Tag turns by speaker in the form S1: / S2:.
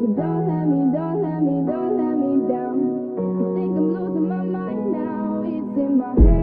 S1: Don't let me, don't let me, don't let me down. I think I'm losing my mind now. It's in my head.